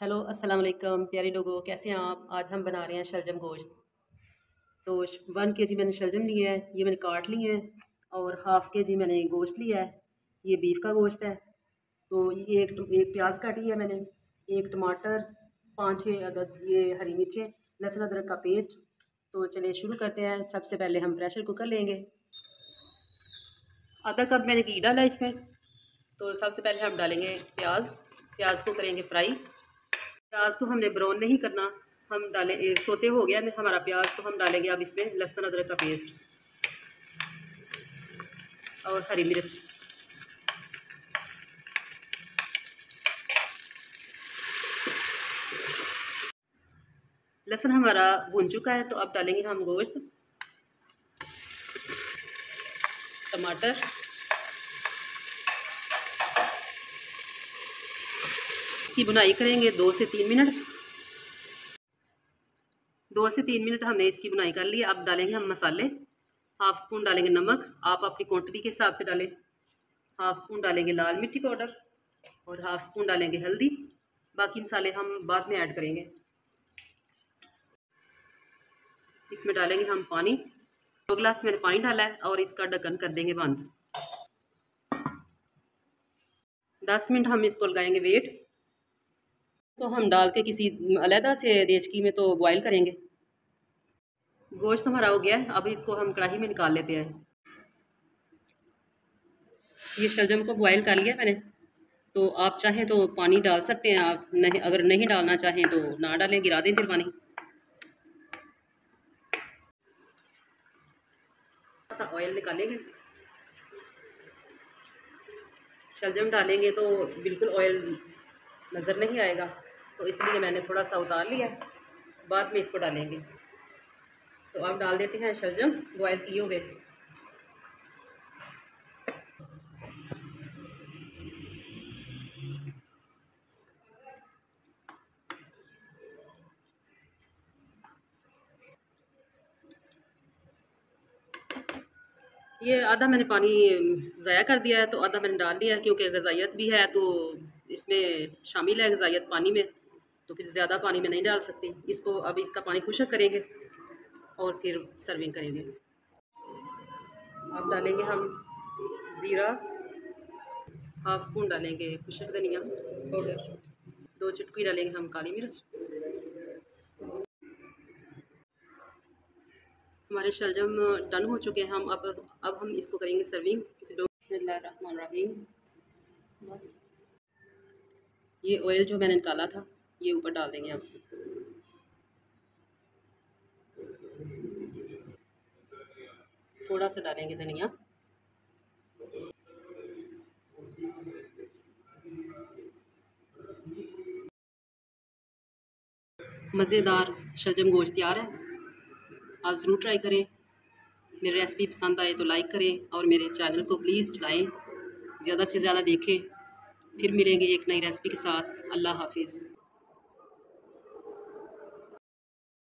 Hello, अस्सलाम वालेकुम, प्यारे लोगों, कैसे हैं आप? आज हम बना रहे हैं शलजम गोश्त। तो वन के जी मैंने शलजम लिया है, ये मैंने काट लिए हैं, और हाफ़ के जी मैंने गोश्त लिया है, ये बीफ का गोश्त है। तो एक एक प्याज काटी है मैंने, एक टमाटर, पाँच छः अदद ये हरी मिर्चें, लहसुन अदरक का पेस्ट। तो चलिए शुरू करते हैं, सबसे पहले हम प्रेशर कुकर लेंगे। आधा कप मैंने घी डाला इसमें। तो सबसे पहले हम डालेंगे प्याज प्याज को करेंगे फ्राई। प्याज को हमने ब्राउन नहीं करना, हम डालें सोते हो गया हमारा प्याज तो हम डालेंगे अब इसमें लहसुन अदरक का पेस्ट और हरी मिर्च। लहसुन हमारा भुन चुका है तो अब डालेंगे हम गोश्त, टमाटर। इसकी बुनाई करेंगे दो से तीन मिनट। दो से तीन मिनट हमने इसकी बुनाई कर ली। अब डालेंगे हम मसाले। हाफ़ स्पून डालेंगे नमक। आप अपनी क्वांटिटी के हिसाब से डालें। हाफ़ स्पून डालेंगे लाल मिर्ची पाउडर और हाफ़ स्पून डालेंगे हल्दी। बाकी मसाले हम बाद में ऐड करेंगे। इसमें डालेंगे हम पानी। दो तो गिलास मैंने पानी डाला है और इसका ढक्कन कर देंगे बंद। दस मिनट हम इसको लगाएँगे वेट। तो हम डाल के किसी अलहदा से देचकी में तो बॉयल करेंगे। गोश्त हमारा हो गया है, अब इसको हम कढ़ाई में निकाल लेते हैं। ये शलजम को बॉईल कर लिया मैंने। तो आप चाहें तो पानी डाल सकते हैं, आप नहीं, अगर नहीं डालना चाहें तो ना डालें, गिरा दें फिर पानी। ऑयल निकालेंगे। शलजम डालेंगे तो बिल्कुल ऑयल नज़र नहीं आएगा। तो इसलिए मैंने थोड़ा सा उतार लिया। बाद में इसको डालेंगे। तो अब डाल देते हैं शलजम बॉयल किए हुए। ये आधा मैंने पानी ज़ाया कर दिया है तो आधा मैंने डाल दिया है, क्योंकि गजाइत भी है तो इसमें शामिल है गजाइत पानी में। तो फिर ज़्यादा पानी में नहीं डाल सकते। इसको अब इसका पानी खुशक करेंगे और फिर सर्विंग करेंगे। अब डालेंगे हम ज़ीरा हाफ़ स्पून डालेंगे खुशक धनिया पाउडर दो चुटकी डालेंगे हम काली मिर्च। हमारे शलजम डन हो चुके हैं। हम अब अब हम इसको करेंगे सर्विंग किसी बस। ये ऑयल जो मैंने निकाला था ये ऊपर डाल देंगे अब थोड़ा सा डालेंगे धनिया। मज़ेदार शलजम गोश्त तैयार है। आप ज़रूर ट्राई करें। मेरी रेसिपी पसंद आए तो लाइक करें और मेरे चैनल को प्लीज़ चलाएँ ज़्यादा से ज़्यादा देखें। फिर मिलेंगे एक नई रेसिपी के साथ। अल्लाह हाफिज़।